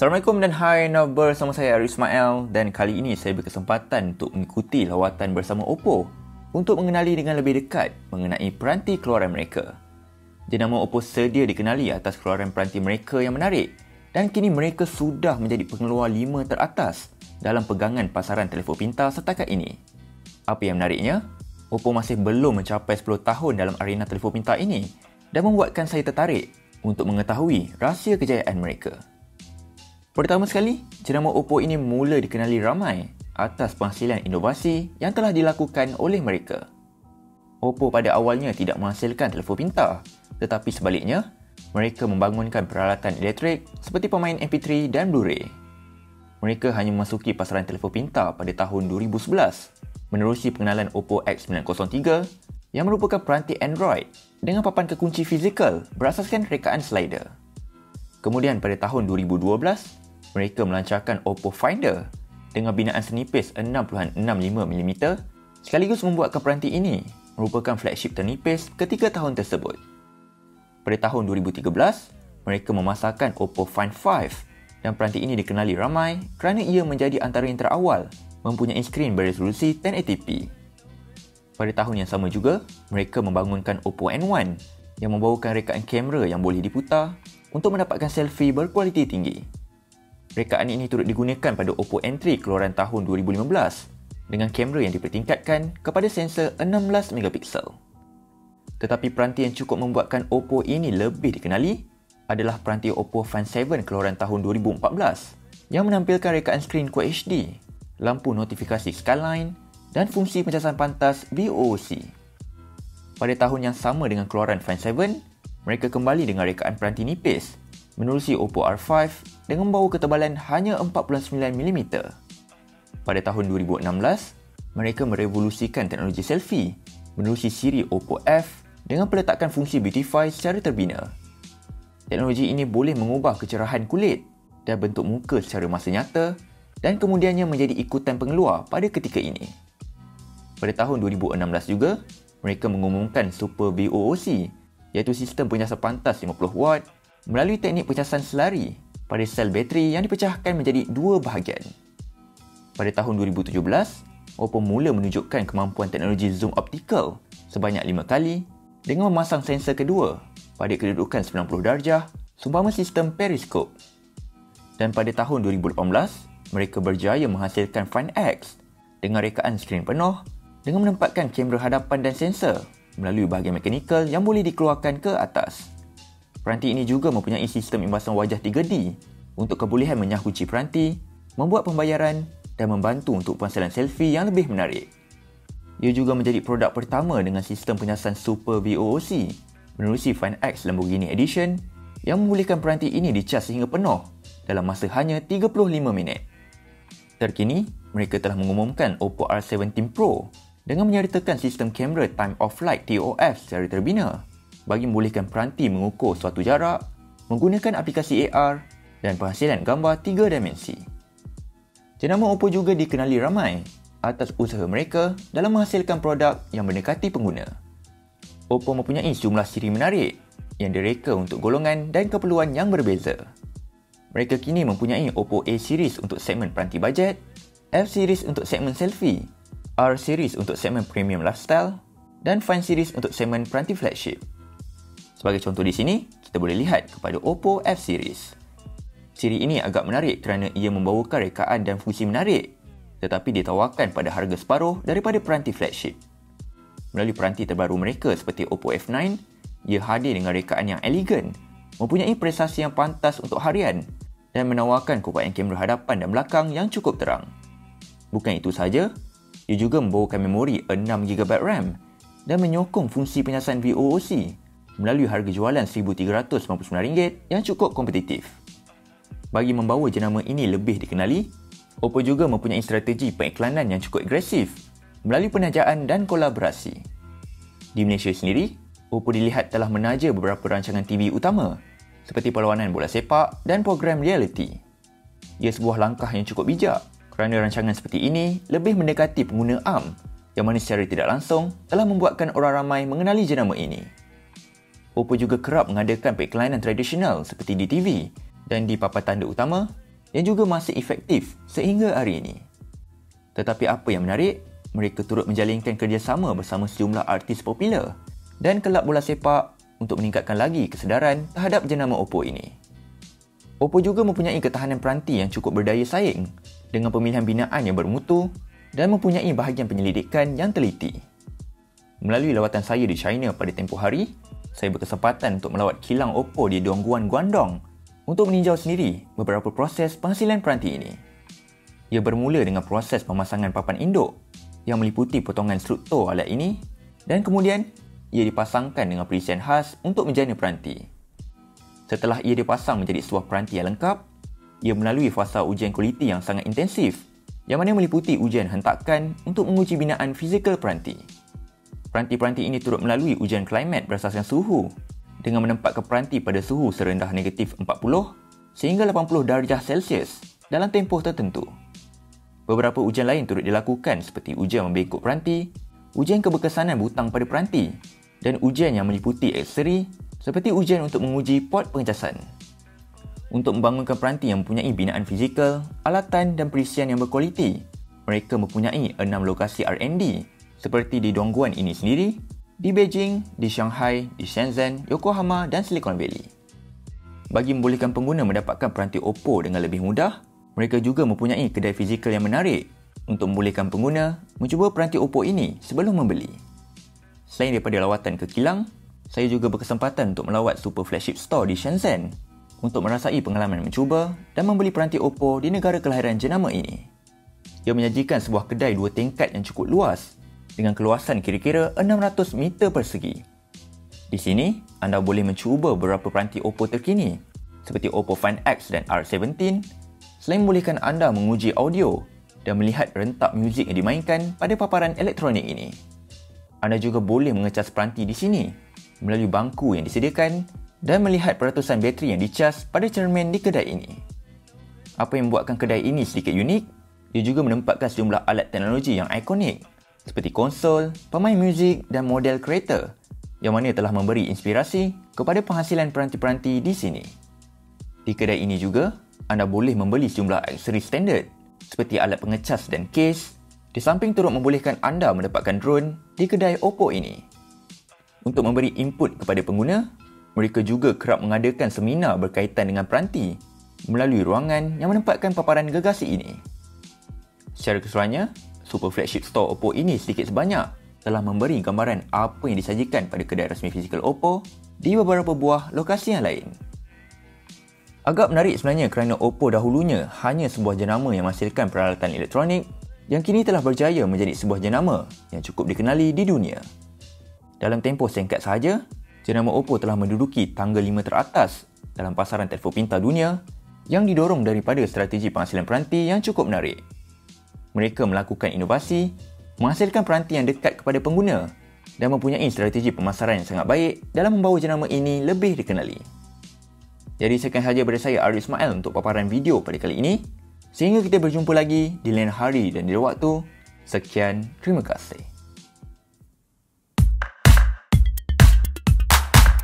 Assalamualaikum dan hai Nav bersama saya Arif Ismail dan kali ini saya berkesempatan untuk mengikuti lawatan bersama Oppo untuk mengenali dengan lebih dekat mengenai peranti keluaran mereka. Jenama Oppo sedia dikenali atas keluaran peranti mereka yang menarik dan kini mereka sudah menjadi pengeluar lima teratas dalam pegangan pasaran telefon pintar setakat ini. Apa yang menariknya, Oppo masih belum mencapai 10 tahun dalam arena telefon pintar ini dan membuatkan saya tertarik untuk mengetahui rahsia kejayaan mereka. Pertama sekali, jenama Oppo ini mula dikenali ramai atas penghasilan inovasi yang telah dilakukan oleh mereka. Oppo pada awalnya tidak menghasilkan telefon pintar, tetapi sebaliknya, mereka membangunkan peralatan elektrik seperti pemain MP3 dan Blu-ray. Mereka hanya memasuki pasaran telefon pintar pada tahun 2011 menerusi pengenalan Oppo X903 yang merupakan peranti Android dengan papan kekunci fizikal berasaskan rekaan slider. Kemudian pada tahun 2012, mereka melancarkan Oppo Finder dengan binaan senipis 6.65mm sekaligus membuatkan peranti ini merupakan flagship ternipis ketika tahun tersebut. Pada tahun 2013, mereka memasarkan Oppo Find 5 dan peranti ini dikenali ramai kerana ia menjadi antara yang terawal mempunyai skrin beresolusi 1080p. Pada tahun yang sama juga, mereka membangunkan Oppo N1 yang membawakan rekaan kamera yang boleh diputar untuk mendapatkan selfie berkualiti tinggi. Rekaan ini turut digunakan pada Oppo N3 keluaran tahun 2015 dengan kamera yang dipertingkatkan kepada sensor 16MP. Tetapi peranti yang cukup membuatkan Oppo ini lebih dikenali adalah peranti Oppo Find 7 keluaran tahun 2014 yang menampilkan rekaan skrin Quad HD, lampu notifikasi skyline dan fungsi pencasan pantas VOOC. Pada tahun yang sama dengan keluaran Find 7, mereka kembali dengan rekaan peranti nipis menerusi Oppo R5 dengan membawa ketebalan hanya 49mm. Pada tahun 2016, mereka merevolusikan teknologi selfie menerusi siri Oppo F dengan peletakan fungsi Beautify secara terbina. Teknologi ini boleh mengubah kecerahan kulit dan bentuk muka secara masa nyata dan kemudiannya menjadi ikutan pengeluar pada ketika ini. Pada tahun 2016 juga, mereka mengumumkan Super VOOC iaitu sistem penyiasat pantas 50W melalui teknik pecasan selari pada sel bateri yang dipecahkan menjadi dua bahagian. Pada tahun 2017, Oppo mula menunjukkan kemampuan teknologi zoom optical sebanyak lima kali dengan memasang sensor kedua pada kedudukan 90 darjah seumpama sistem periscope. Dan pada tahun 2018, mereka berjaya menghasilkan Find X dengan rekaan skrin penuh dengan menempatkan kamera hadapan dan sensor melalui bahagian mekanikal yang boleh dikeluarkan ke atas. Peranti ini juga mempunyai sistem imbasan wajah 3D untuk kebolehan menyahuci peranti, membuat pembayaran dan membantu untuk penghasilan selfie yang lebih menarik. Ia juga menjadi produk pertama dengan sistem penyiasan Super VOOC menerusi Find X Lamborghini Edition yang membolehkan peranti ini dicas sehingga penuh dalam masa hanya 35 minit. Terkini, mereka telah mengumumkan Oppo R17 Pro dengan menyertakan sistem kamera Time of Flight TOF secara terbina bagi membolehkan peranti mengukur suatu jarak menggunakan aplikasi AR dan penghasilan gambar tiga dimensi. Jenama Oppo juga dikenali ramai atas usaha mereka dalam menghasilkan produk yang mendekati pengguna. Oppo mempunyai sejumlah siri menarik yang direka untuk golongan dan keperluan yang berbeza. Mereka kini mempunyai Oppo A series untuk segmen peranti bajet, F series untuk segmen selfie, R series untuk segmen premium lifestyle dan Find series untuk segmen peranti flagship. Sebagai contoh di sini, kita boleh lihat kepada Oppo F series. Siri ini agak menarik kerana ia membawakan rekaan dan fungsi menarik tetapi ditawarkan pada harga separuh daripada peranti flagship. Melalui peranti terbaru mereka seperti Oppo F9, ia hadir dengan rekaan yang elegan, mempunyai prestasi yang pantas untuk harian dan menawarkan keupayaan kamera hadapan dan belakang yang cukup terang. Bukan itu sahaja, ia juga membawakan memori 6GB RAM dan menyokong fungsi penyiasan VOOC melalui harga jualan RM1,399 yang cukup kompetitif. Bagi membawa jenama ini lebih dikenali, Oppo juga mempunyai strategi pengiklanan yang cukup agresif melalui penajaan dan kolaborasi. Di Malaysia sendiri, Oppo dilihat telah menaja beberapa rancangan TV utama seperti perlawanan bola sepak dan program reality. Ia sebuah langkah yang cukup bijak kerana rancangan seperti ini lebih mendekati pengguna am yang mana secara tidak langsung telah membuatkan orang ramai mengenali jenama ini. Oppo juga kerap mengadakan periklanan tradisional seperti di TV dan di papan tanda utama yang juga masih efektif sehingga hari ini. Tetapi apa yang menarik, mereka turut menjalinkan kerjasama bersama sejumlah artis popular dan kelab bola sepak untuk meningkatkan lagi kesedaran terhadap jenama Oppo ini. Oppo juga mempunyai ketahanan peranti yang cukup berdaya saing dengan pemilihan binaan yang bermutu dan mempunyai bahagian penyelidikan yang teliti. Melalui lawatan saya di China pada tempoh hari, saya berkesempatan untuk melawat kilang Oppo di Dongguan, Guangdong untuk meninjau sendiri beberapa proses penghasilan peranti ini. Ia bermula dengan proses pemasangan papan induk yang meliputi potongan struktur alat ini dan kemudian ia dipasangkan dengan perisian khas untuk menjana peranti. Setelah ia dipasang menjadi sebuah peranti yang lengkap, ia melalui fasa ujian kualiti yang sangat intensif yang mana meliputi ujian hentakan untuk menguji binaan fizikal peranti. Peranti-peranti ini turut melalui ujian klimat berasaskan suhu dengan menempatkan peranti pada suhu serendah negatif 40 sehingga 80 darjah Celsius dalam tempoh tertentu. Beberapa ujian lain turut dilakukan seperti ujian membekuk peranti, ujian keberkesanan butang pada peranti dan ujian yang meliputi aksesori seperti ujian untuk menguji port pengecasan. Untuk membangunkan peranti yang mempunyai binaan fizikal, alatan dan perisian yang berkualiti, mereka mempunyai enam lokasi R&D seperti di Dongguan ini sendiri di Beijing, di Shanghai, di Shenzhen, Yokohama dan Silicon Valley. Bagi membolehkan pengguna mendapatkan peranti Oppo dengan lebih mudah, mereka juga mempunyai kedai fizikal yang menarik untuk membolehkan pengguna mencuba peranti Oppo ini sebelum membeli. Selain daripada lawatan ke kilang, saya juga berkesempatan untuk melawat Super Flagship Store di Shenzhen untuk merasai pengalaman mencuba dan membeli peranti Oppo di negara kelahiran jenama ini. Ia menyajikan sebuah kedai dua tingkat yang cukup luas dengan keluasan kira-kira 600 meter persegi. Di sini, anda boleh mencuba beberapa peranti Oppo terkini seperti Oppo Find X dan R17 selain membolehkan anda menguji audio dan melihat rentak muzik yang dimainkan pada paparan elektronik ini. Anda juga boleh mengecas peranti di sini melalui bangku yang disediakan dan melihat peratusan bateri yang dicas pada cermin di kedai ini. Apa yang membuatkan kedai ini sedikit unik, ia juga menempatkan sejumlah alat teknologi yang ikonik seperti konsol, pemain muzik dan model kereta yang mana telah memberi inspirasi kepada penghasilan peranti-peranti di sini. Di kedai ini juga, anda boleh membeli sejumlah aksesori standard seperti alat pengecas dan case di samping turut membolehkan anda mendapatkan drone di kedai Oppo ini. Untuk memberi input kepada pengguna, mereka juga kerap mengadakan seminar berkaitan dengan peranti melalui ruangan yang menempatkan paparan gegasi ini. Secara keseluruhannya, super flagship store Oppo ini sedikit sebanyak telah memberi gambaran apa yang disajikan pada kedai rasmi fizikal Oppo di beberapa buah lokasi yang lain. Agak menarik sebenarnya kerana Oppo dahulunya hanya sebuah jenama yang menghasilkan peralatan elektronik yang kini telah berjaya menjadi sebuah jenama yang cukup dikenali di dunia. Dalam tempoh singkat sahaja, jenama Oppo telah menduduki tangga 5 teratas dalam pasaran telefon pintar dunia yang didorong daripada strategi penghasilan peranti yang cukup menarik mereka melakukan inovasi, menghasilkan peranti yang dekat kepada pengguna dan mempunyai strategi pemasaran yang sangat baik dalam membawa jenama ini lebih dikenali. Jadi sekian sahaja daripada saya Arif Ismail untuk paparan video pada kali ini. Sehingga kita berjumpa lagi di lain hari dan di waktu. Sekian, terima kasih.